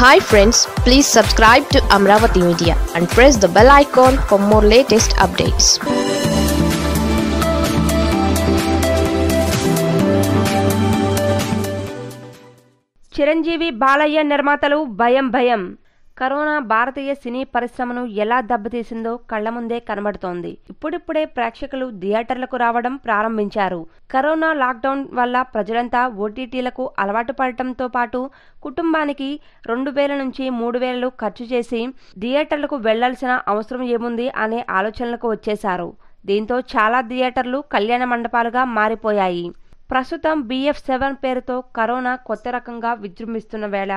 Hi friends please subscribe to Amaravati media and press the bell icon for more latest updates Chiranjeevi Balayya నిర్మాతలు భయం భయం. Corona భారతీయ సినీ పరిశ్రమను ఎలా దెబ్బతీసిందో కళ్ళ ముందే కనబడుతోంది. ఇప్పుడిప్పుడే ప్రేక్షకులు థియేటర్లకు రావడం ప్రారంభించారు. కరోనా లాక్డౌన్ వల్ల ప్రజలంతా ఓటీటీలకు అలవాటు పడటంతో పాటు కుటుంబానికి రెండు వేల నుంచి మూడు వేలు ఖర్చు చేసి థియేటర్లకు వెళ్ళాల్సిన అవసరం ఏముంది అనే ఆలోచనలకు వచ్చేశారు. దీంతో చాలా థియేటర్లు కళ్యాణ మండపాలుగా మారిపోయాయి. ప్రస్తుతం బిఎఫ్ సెవెన్ పేరుతో కరోనా కొత్త రకంగా విజృంభిస్తున్న వేళ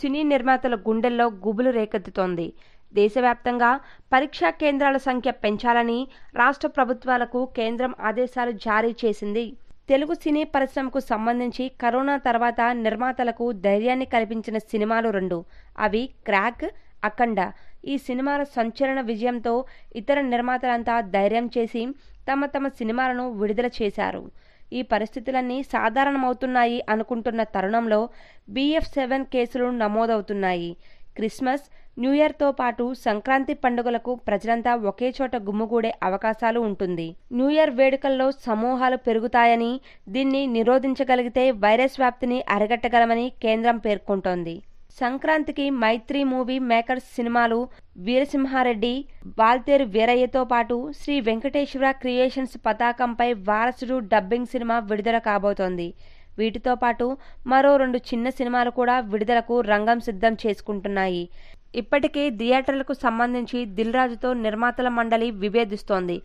సినీ నిర్మాతల గుండెల్లో గుబులు రేకెత్తుతోంది. దేశవ్యాప్తంగా పరీక్షా కేంద్రాల సంఖ్య పెంచాలని రాష్ట్ర ప్రభుత్వాలకు కేంద్రం ఆదేశాలు జారీ చేసింది. తెలుగు సినీ పరిశ్రమకు సంబంధించి కరోనా తర్వాత నిర్మాతలకు ధైర్యాన్ని కల్పించిన సినిమాలు రెండు. అవి క్రాక్ అఖండ. ఈ సినిమాల సంచలన విజయంతో ఇతర నిర్మాతలంతా ధైర్యం చేసి తమ తమ సినిమాలను విడుదల చేశారు. ఈ పరిస్థితులన్నీ సాధారణమవుతున్నాయి అనుకుంటున్న తరుణంలో బిఎఫ్ సెవెన్ కేసులు నమోదవుతున్నాయి. క్రిస్మస్ న్యూ ఇయర్తో పాటు సంక్రాంతి పండుగలకు ప్రజలంతా ఒకే చోట గుమ్ముగూడే అవకాశాలు ఉంటుంది. న్యూ ఇయర్ వేడుకల్లో సమూహాలు పెరుగుతాయని దీన్ని నిరోధించగలిగితే వైరస్ వ్యాప్తిని అరికట్టగలమని కేంద్రం పేర్కొంటోంది. సంక్రాంతికి మైత్రి మూవీ మేకర్స్ సినిమాలు వీరసింహారెడ్డి వాల్తేరు వీరయ్యతో పాటు శ్రీ వెంకటేశ్వర క్రియేషన్స్ పతాకంపై వారసుడు డబ్బింగ్ సినిమా విడుదల కాబోతోంది. వీటితో పాటు మరో రెండు చిన్న సినిమాలు కూడా విడుదలకు రంగం సిద్ధం చేసుకుంటున్నాయి. ఇప్పటికే థియేటర్లకు సంబంధించి దిల్ రాజుతో నిర్మాతల మండలి విభేదిస్తోంది.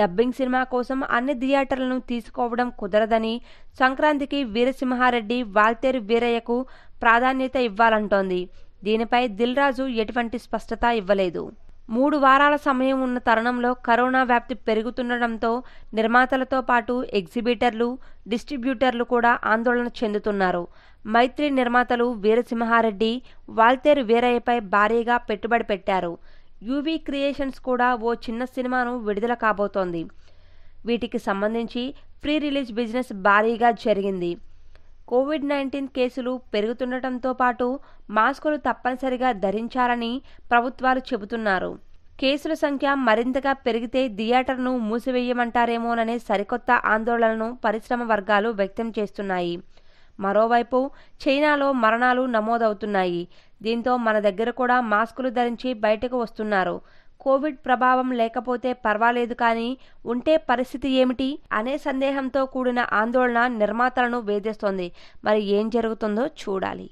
డబ్బింగ్ సినిమా కోసం అన్ని థియేటర్లను తీసుకోవడం కుదరదని సంక్రాంతికి వీరసింహారెడ్డి వాల్తేరు వీరయ్యకు ప్రాధాన్యత ఇవ్వాలంటోంది. దీనిపై దిల్ రాజు ఎటువంటి స్పష్టత ఇవ్వలేదు. మూడు వారాల సమయం ఉన్న తరుణంలో కరోనా వ్యాప్తి పెరుగుతుండటంతో నిర్మాతలతో పాటు ఎగ్జిబిటర్లు డిస్ట్రిబ్యూటర్లు కూడా ఆందోళన చెందుతున్నారు. మైత్రి నిర్మాతలు వీరసింహారెడ్డి వాల్తేరు వీరయ్యపై భారీగా పెట్టుబడి పెట్టారు. యూవీ క్రియేషన్స్ కూడా ఓ చిన్న సినిమాను విడుదల కాబోతోంది. వీటికి సంబంధించి ప్రీ రిలీజ్ బిజినెస్ భారీగా జరిగింది. కోవిడ్ నైన్టీన్ కేసులు పెరుగుతుండటంతో పాటు మాస్కులు తప్పనిసరిగా ధరించాలని ప్రభుత్వాలు చెబుతున్నారు. కేసుల సంఖ్య మరింతగా పెరిగితే థియేటర్ను మూసివేయమంటారేమోననే సరికొత్త ఆందోళనను పరిశ్రమ వర్గాలు వ్యక్తం చేస్తున్నాయి. మరోవైపు చైనాలో మరణాలు నమోదవుతున్నాయి. దీంతో మన దగ్గర కూడా మాస్కులు ధరించి బయటకు వస్తున్నారు. కోవిడ్ ప్రభావం లేకపోతే పర్వాలేదు కానీ ఉంటే పరిస్థితి ఏమిటి అనే సందేహంతో కూడిన ఆందోళన నిర్మాతలను వేధిస్తోంది. మరి ఏం జరుగుతుందో చూడాలి.